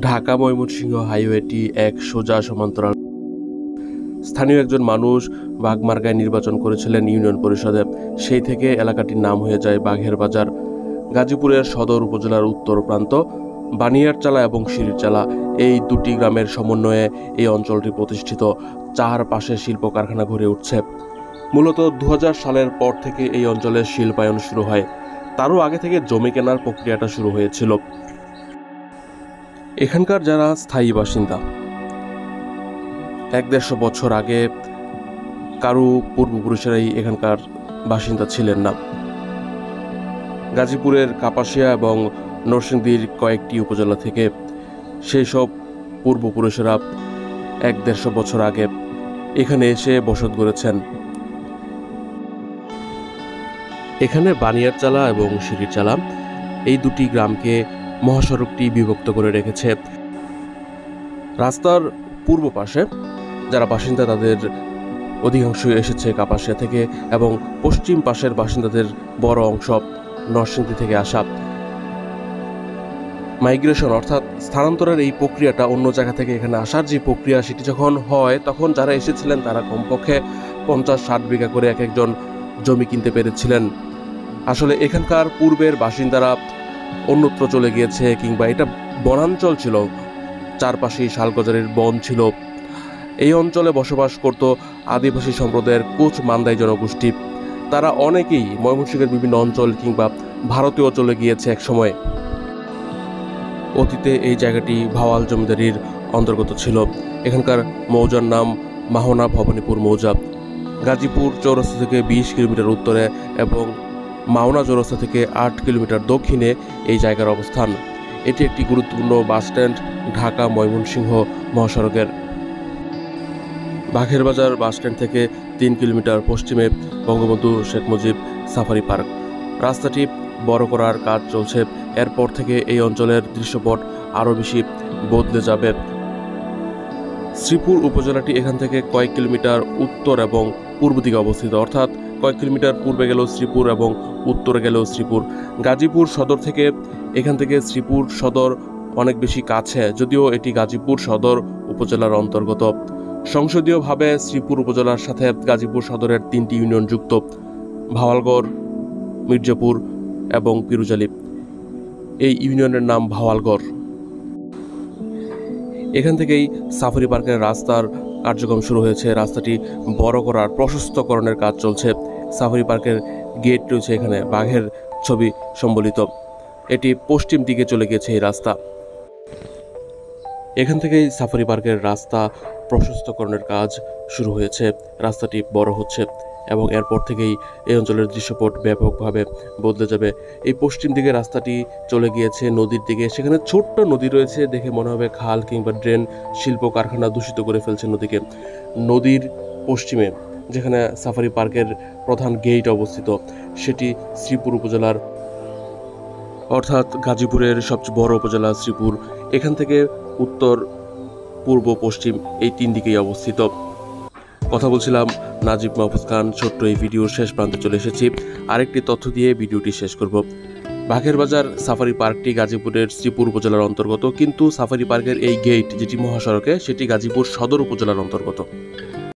ঢাকা ময়মনসিংহ হাইওয়েটি এক সোজা সমান্তরাল। স্থানীয় একজন মানুষ বাঘমার্গায় নির্বাচন করেছিলেন ইউনিয়ন পরিষদে। সেই থেকে এলাকাটির নাম হয়ে যায় বাঘের বাজার। গাজীপুরের সদর উপজেলার উত্তর প্রান্ত বানিয়ারচালা এবং সিঁড়িরচালা এই দুটি গ্রামের সমন্বয়ে এই অঞ্চলটি প্রতিষ্ঠিত। চারপাশে শিল্প কারখানা গড়ে উঠছে। মূলত দু হাজার সালের পর থেকে এই অঞ্চলে শিল্পায়ন শুরু হয়। তারও আগে থেকে জমি কেনার প্রক্রিয়াটা শুরু হয়েছিল। এখানকার যারা স্থায়ী বাসিন্দা, এক দেড়শো বছর আগে কারু পূর্বপুরুষেরাই এখানকার বাসিন্দা ছিলেন না। গাজীপুরের কাপাসিয়া এবং নরসিংদীর কয়েকটি উপজেলা থেকে সেই সব পূর্বপুরুষেরা এক দেড়শো বছর আগে এখানে এসে বসত গড়েছেন। এখানে বানিয়ারচালা এবং সিঁড়িরচালা এই দুটি গ্রামকে মহাসড়কটি বিভক্ত করে রেখেছে। রাস্তার পূর্ব পাশে যারা বাসিন্দা তাদের অধিকাংশ এসেছে কাপাসিয়া থেকে এবং পশ্চিম পাশের বাসিন্দাদের বড় অংশ নরসিংদী থেকে আসা। মাইগ্রেশন অর্থাৎ স্থানান্তরের এই প্রক্রিয়াটা অন্য জায়গা থেকে এখানে আসার যে প্রক্রিয়া সেটি যখন হয়, তখন যারা এসেছিলেন তারা কমপক্ষে পঞ্চাশ ষাট বিঘা করে এক একজন জমি কিনতে পেরেছিলেন। আসলে এখানকার পূর্বের বাসিন্দারা অন্যত্র চলে গিয়েছে কিংবা এটা বনাঞ্চল ছিল, চারপাশেই শালগজারের বন ছিল। এই অঞ্চলে বসবাস করত আদিবাসী সম্প্রদায়ের কোচ মান্দাই জনগোষ্ঠী। তারা অনেকেই ময়মনসিংহের বিভিন্ন অঞ্চল কিংবা ভারতেও চলে গিয়েছে এক সময় অতীতে এই জায়গাটি ভাওয়াল জমিদারির অন্তর্গত ছিল। এখানকার মৌজার নাম মাহনা ভবানীপুর মৌজা। গাজীপুর চৌরাস্তা থেকে বিশ কিলোমিটার উত্তরে এবং মাওনা চৌরাস্তা থেকে আট কিলোমিটার দক্ষিণে এই জায়গার অবস্থান। এটি একটি গুরুত্বপূর্ণ বাসস্ট্যান্ড ঢাকা ময়মনসিংহ মহাসড়কের। বাঘের বাজার বাসস্ট্যান্ড থেকে তিন কিলোমিটার পশ্চিমে বঙ্গবন্ধু শেখ মুজিব সাফারি পার্ক। রাস্তাটি বড় করার কাজ চলছে। এরপর থেকে এই অঞ্চলের দৃশ্যপট আরও বেশি বদলে যাবে। শ্রীপুর উপজেলাটি এখান থেকে কয়েক কিলোমিটার উত্তর এবং পূর্ব দিকে অবস্থিত। অর্থাৎ কয়েক কিলোমিটার পূর্বে গেল শ্রীপুর এবং উত্তরে গেলেও শ্রীপুর। গাজীপুর সদর থেকে এখান থেকে শ্রীপুর সদর অনেক বেশি কাছে, যদিও এটি গাজীপুর সদর উপজেলার অন্তর্গত। সংসদীয়ভাবে শ্রীপুর উপজেলার সাথে গাজীপুর সদরের তিনটি ইউনিয়ন যুক্ত, ভাওয়ালগড়, মির্জাপুর এবং পিরুজালি। এই ইউনিয়নের নাম ভাওয়ালগড়। এখান থেকেই সাফারি পার্কের রাস্তার কার্যক্রম শুরু হয়েছে। রাস্তাটি বড় করার প্রশস্তকরণের কাজ চলছে। সাফারি পার্কের গেট রয়েছে এখানে, বাঘের ছবি সম্বলিত। এটি পশ্চিম দিকে চলে গেছে এই রাস্তা। এখান থেকেই সাফারি পার্কের রাস্তা প্রশস্তকরণের কাজ শুরু হয়েছে। রাস্তাটি বড় হচ্ছে এবং এরপর থেকেই এই অঞ্চলের দৃশ্যপট ব্যাপকভাবে বদলে যাবে। এই পশ্চিম দিকে রাস্তাটি চলে গিয়েছে নদীর দিকে। সেখানে ছোট্ট নদী রয়েছে দেখে মনে হবে খাল কিংবা ড্রেন শিল্প কারখানা দূষিত করে ফেলছে নদীকে। নদীর পশ্চিমে যেখানে সাফারি পার্কের প্রধান গেট অবস্থিত, সেটি শ্রীপুর উপজেলার অর্থাৎ গাজীপুরের সবচেয়ে বড় উপজেলা শ্রীপুর। এখান থেকে উত্তর, পূর্ব, পশ্চিম এই তিন দিকেই অবস্থিত। কথা বলছিলাম নাজিব মাহফুজ খান, ছোট্ট এই ভিডিওর শেষ প্রান্তে চলে এসেছি। আরেকটি তথ্য দিয়ে ভিডিওটি শেষ করব। বাঘের বাজার সাফারি পার্কটি গাজীপুরের শ্রীপুর উপজেলার অন্তর্গত, কিন্তু সাফারি পার্কের এই গেট যেটি মহাসড়কে, সেটি গাজীপুর সদর উপজেলার অন্তর্গত।